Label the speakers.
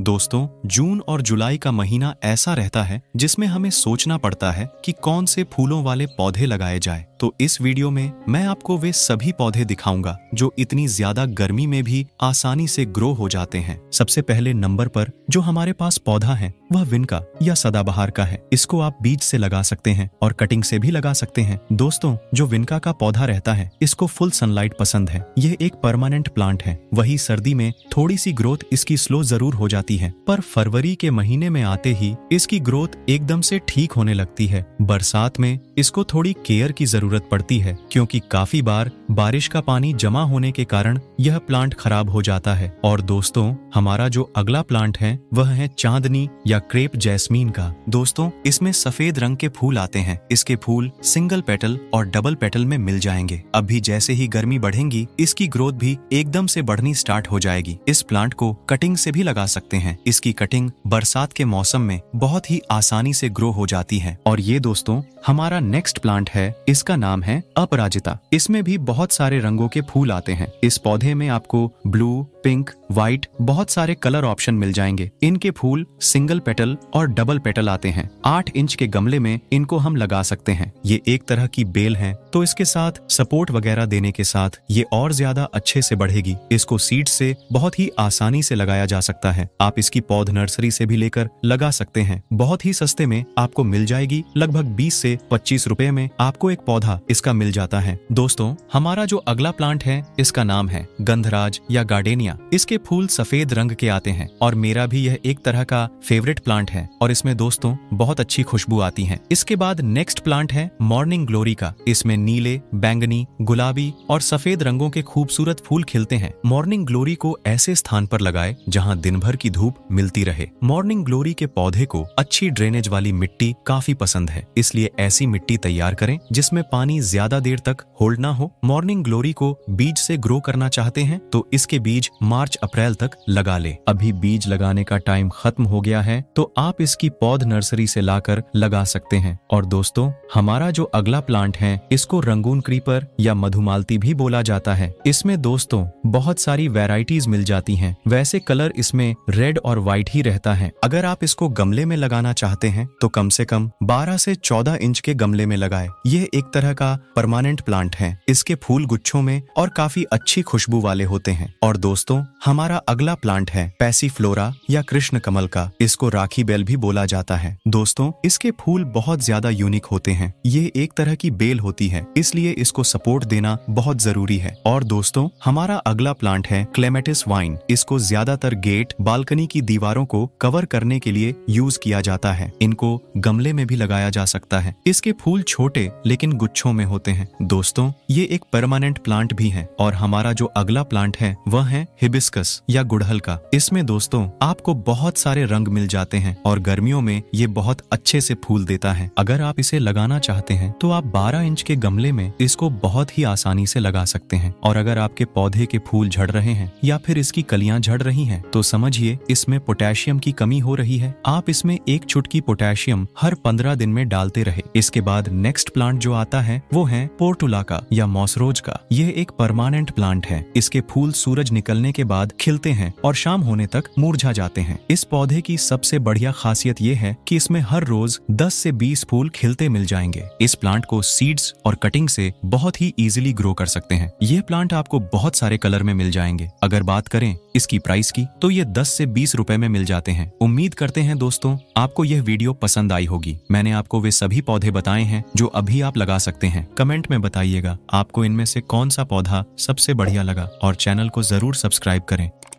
Speaker 1: दोस्तों, जून और जुलाई का महीना ऐसा रहता है जिसमें हमें सोचना पड़ता है कि कौन से फूलों वाले पौधे लगाए जाए। तो इस वीडियो में मैं आपको वे सभी पौधे दिखाऊँगा, जो इतनी ज़्यादा गर्मी में भी आसानी से ग्रो हो जाते हैं। सबसे पहले नंबर पर, जो हमारे पास पौधा है, वह विनका या सदाबहार का है। इसको आप बीज से लगा सकते हैं और कटिंग से भी लगा सकते हैं। दोस्तों, जो विनका का पौधा रहता है, इसको फुल सनलाइट पसंद है। यह एक परमानेंट प्लांट है। वही सर्दी में थोड़ी सी ग्रोथ इसकी स्लो ज़रूर हो जाती है, पर फरवरी के महीने में आते ही इसकी ग्रोथ एकदम से ठीक होने लगती है। बरसात में इसको थोड़ी केयर की ज़रूरत पड़ती है, क्योंकि काफ़ी बार बारिश का पानी जमा होने के कारण यह प्लांट खराब हो जाता है। और दोस्तों, हमारा जो अगला प्लांट है, वह है चांदनी या क्रेप जैस्मीन का। दोस्तों, इसमें सफ़ेद रंग के फूल आते हैं। इसके फूल सिंगल पेटल और डबल पेटल में मिल जाएँगे। अभी जैसे ही गर्मी बढ़ेंगी, इसकी ग्रोथ भी एकदम से बढ़नी स्टार्ट हो जाएगी। इस प्लांट को कटिंग से भी लगा सकते हैं। इसकी कटिंग बरसात के मौसम में बहुत ही आसानी से ग्रो हो जाती है। और ये दोस्तों, हमारा नेक्स्ट प्लांट है, इसका नाम है अपराजिता। इसमें भी बहुत सारे रंगों के फूल आते हैं। इस पौधे में आपको ब्लू, पिंक व्हाइट बहुत सारे कलर ऑप्शन मिल जाएँगे। इनके फूल सिंगल पेटल और डबल पेटल आते हैं। आठ इंच के गमले में इनको हम लगा सकते हैं। ये एक तरह की बेल है तो इसके साथ सपोर्ट वगैरह देने के साथ ये और ज़्यादा अच्छे से बढ़ेगी। इसको सीड से बहुत ही आसानी से लगाया जा सकता है। आप इसकी पौध नर्सरी से भी लेकर लगा सकते हैं। बहुत ही सस्ते में आपको मिल जाएगी। लगभग 20 से 25 रुपए में आपको एक पौधा इसका मिल जाता है। दोस्तों, हमारा जो अगला प्लांट है, इसका नाम है गंधराज या गार्डेनिया। इसके फूल सफ़ेद रंग के आते हैं और मेरा भी यह एक तरह का फेवरेट प्लांट है और इसमें दोस्तों बहुत अच्छी खुशबू आती है। इसके बाद नेक्स्ट प्लांट है मॉर्निंग ग्लोरी का। इसमें नीले, बैंगनी, गुलाबी और सफ़ेद रंगों के खूबसूरत फूल खिलते हैं। मॉर्निंग ग्लोरी को ऐसे स्थान पर लगाए जहाँ दिन भर की धूप मिलती रहे। मॉर्निंग ग्लोरी के पौधे को अच्छी ड्रेनेज वाली मिट्टी काफ़ी पसंद है। इसलिए ऐसी मिट्टी तैयार करें जिसमें पानी ज़्यादा देर तक होल्ड ना हो। मॉर्निंग ग्लोरी को बीज से ग्रो करना चाहते हैं तो इसके बीज मार्च अप्रैल तक लगा ले। अभी बीज लगाने का टाइम खत्म हो गया है तो आप इसकी पौध नर्सरी से लाकर लगा सकते हैं। और दोस्तों, हमारा जो अगला प्लांट है, इसको रंगून क्रीपर या मधुमालती भी बोला जाता है। इसमें दोस्तों, बहुत सारी वेराइटीज मिल जाती हैं। वैसे कलर इसमें रेड और व्हाइट ही रहता है। अगर आप इसको गमले में लगाना चाहते हैं तो कम से कम 12 से 14 इंच के गमले में लगाए। ये एक तरह का परमानेंट प्लांट है। इसके फूल गुच्छों में और काफ़ी अच्छी खुशबू वाले होते हैं। और दोस्तों हमारा अगला प्लांट है पैसी फ्लोरा या कृष्ण कमल का। इसको राखी बेल भी बोला जाता है। दोस्तों, इसके फूल बहुत ज़्यादा यूनिक होते हैं। ये एक तरह की बेल होती है, इसलिए इसको सपोर्ट देना बहुत ज़रूरी है। और दोस्तों, हमारा अगला प्लांट है क्लेमेटिस वाइन इसको ज़्यादातर गेट बालकनी की दीवारों को कवर करने के लिए यूज़ किया जाता है। इनको गमले में भी लगाया जा सकता है। इसके फूल छोटे, लेकिन गुच्छों में होते हैं। दोस्तों, ये एक परमानेंट प्लांट भी है। और हमारा जो अगला प्लांट है, वह है हिबिस्कस या गुड़हल का। इसमें दोस्तों, आपको बहुत सारे रंग मिल जाते हैं और गर्मियों में ये बहुत अच्छे से फूल देता है। अगर आप इसे लगाना चाहते हैं तो आप 12 इंच के गमले में इसको बहुत ही आसानी से लगा सकते हैं। और अगर आपके पौधे के फूल झड़ रहे हैं या फिर इसकी कलियाँ झड़ रही हैं तो समझिए इसमें पोटेशियम की कमी हो रही है। आप इसमें एक चुटकी पोटेशियम हर पंद्रह दिन में डालते रहे। इसके बाद नेक्स्ट प्लांट जो आता है, वो है पोर्टुला का या मॉसरोज का। यह एक परमानेंट प्लांट है। इसके फूल सूरज निकलने के बाद खिलते हैं और शाम होने तक मुरझा जाते हैं। इस पौधे की सबसे बढ़िया खासियत ये है कि इसमें हर रोज 10 से 20 फूल खिलते मिल जाएँगे। इस प्लांट को सीड्स और कटिंग से बहुत ही इजीली ग्रो कर सकते हैं। ये प्लांट आपको बहुत सारे कलर में मिल जाएँगे। अगर बात करें इसकी प्राइस की तो ये 10 से 20 रुपए में मिल जाते हैं। उम्मीद करते हैं दोस्तों, आपको यह वीडियो पसंद आई होगी। मैंने आपको वे सभी पौधे बताए हैं जो अभी आप लगा सकते हैं। कमेंट में बताइएगा, आपको इनमें से कौन सा पौधा सबसे बढ़िया लगा? और चैनल को ज़रूर सब्सक्राइब करें। Daddy.